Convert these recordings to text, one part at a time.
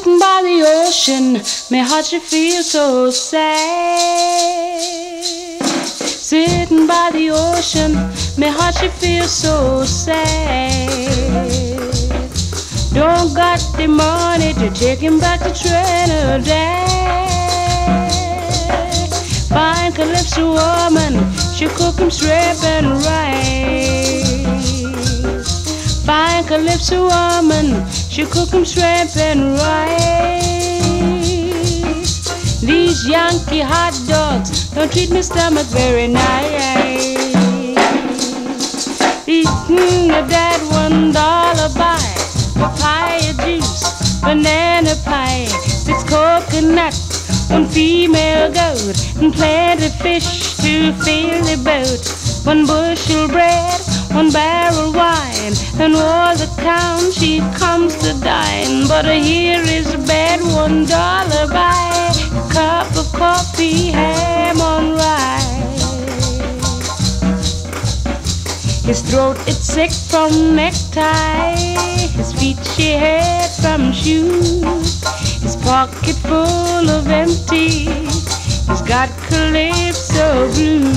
Sitting by the ocean, my heart should feel so sad. Sitting by the ocean, my heart should feel so sad. Don't got the money to take him back to Trinidad. Fine calypso woman, she cook him shrimp and rice. Fine calypso woman, she cook him shrimp and rice. These Yankee hot dogs don't treat my stomach very nice. Eating that one dollar buy papaya juice, banana pie, six coconut, one female goat, and plenty fish to fill the boat. One bushel bread, one barrel wine, and all the town she comes to dine. But here is a bad one dollar buy, a cup of coffee, ham on rye. His throat it's sick from necktie. His feet she had from shoes. His pocket full of empty. He's got calypso blues.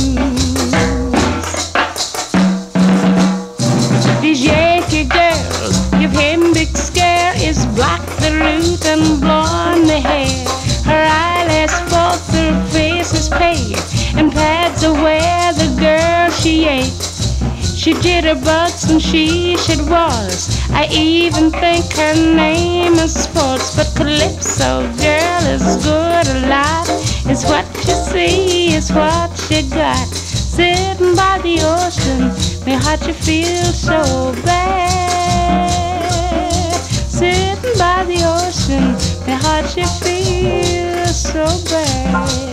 These Yankee girls give him big scare. Is black the root and blonde the hair. Her eyelash false, her face is pale, and pads are where the girl she ain't. She jitterbugs and she should waltz. I even think her name is sports, but Calypso girl is good a lot. It's what you see, it's what you got. Sitting by the ocean, my heart you feel so bad. Sitting by the ocean, my heart you feel so bad.